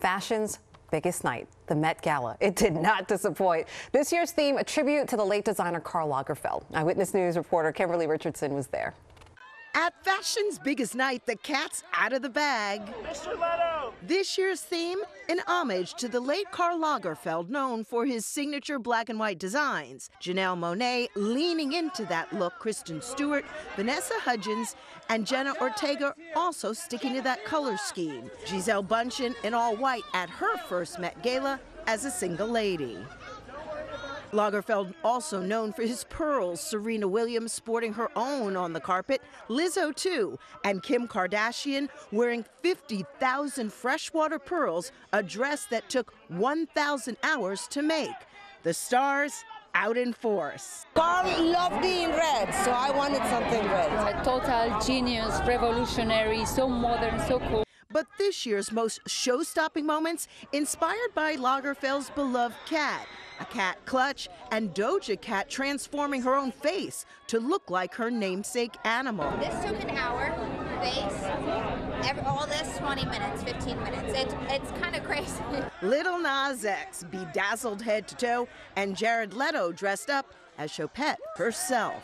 Fashion's biggest night, the Met Gala. It did not disappoint. This year's theme, a tribute to the late designer Karl Lagerfeld. Eyewitness News reporter Kemberly Richardson was there. At fashion's biggest night, the cat's out of the bag. This year's theme, an homage to the late Karl Lagerfeld, known for his signature black and white designs. Janelle Monáe leaning into that look, Kristen Stewart, Vanessa Hudgens, and Jenna Ortega also sticking to that color scheme. Gisele Bündchen in all white at her first Met Gala as a single lady. Lagerfeld, also known for his pearls, Serena Williams sporting her own on the carpet, Lizzo too, and Kim Kardashian wearing 50,000 freshwater pearls, a dress that took 1,000 hours to make. The stars out in force. Karl loved being red, so I wanted something red. A total genius, revolutionary, so modern, so cool. But this year's most show stopping moments inspired by Lagerfeld's beloved cat, a cat clutch, and Doja Cat transforming her own face to look like her namesake animal. This took an hour, face, every, all this 20 minutes, 15 minutes. It, it's kind of crazy. Lil Nas X bedazzled head to toe, and Jared Leto dressed up as Choupette herself.